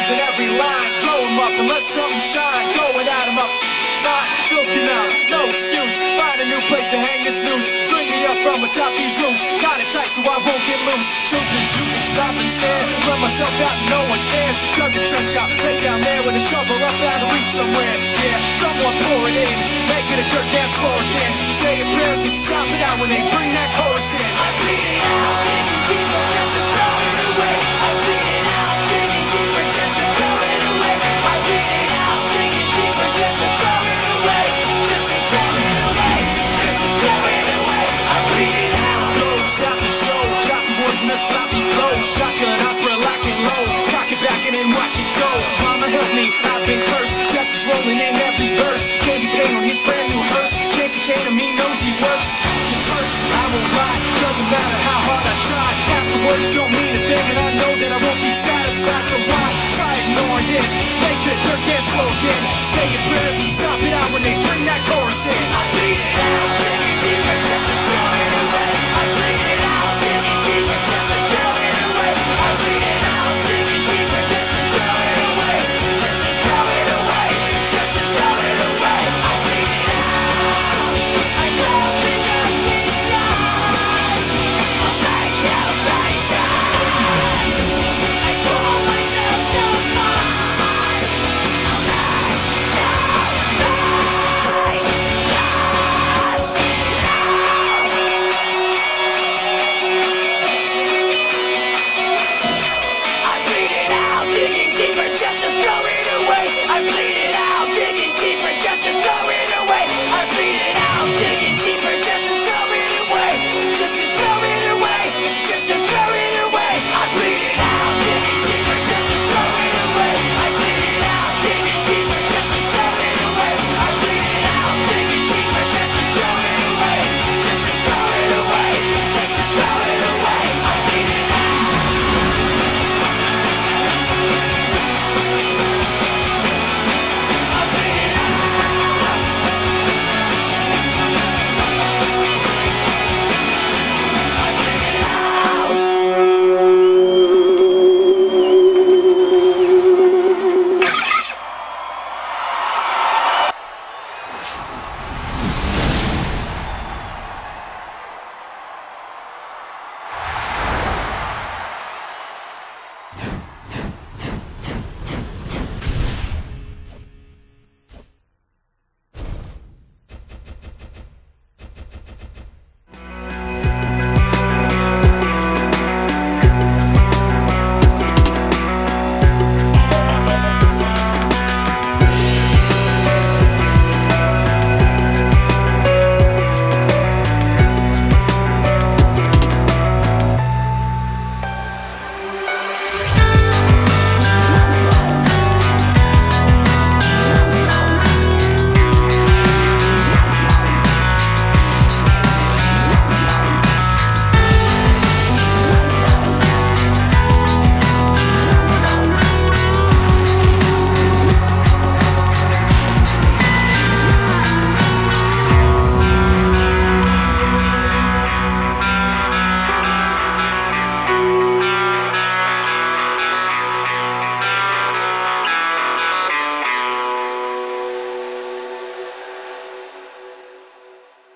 rhymes in every line. Throw them up and let something shine. Go and add them up. Not filthy mouth, no excuse. Find a new place to hang this noose. String me up from atop these roofs. Got it tight so I won't get loose. Truth is, you can stop and stare. Let myself out and no one cares. Cut the trench out, lay down there with a shovel up out of reach somewhere. Yeah, someone pour it in. Make it a dirt dance floor again. Say your prayers and stop it out when they bring that chorus in. I bleed it out, digging deep. A sloppy flow. Shotgun opera locking low. Cock it back and then watch it go. Mama help me, I've been cursed. Death is rolling in every verse. Candy paint on his brand new hearse. Can't contain him, he knows he works. This hurts, I won't lie. Doesn't matter how hard I try. Afterwards don't mean a thing, and I know that I won't be satisfied. So why try ignoring it? Make it dirt dance floor again. Say your prayers and stop it out when they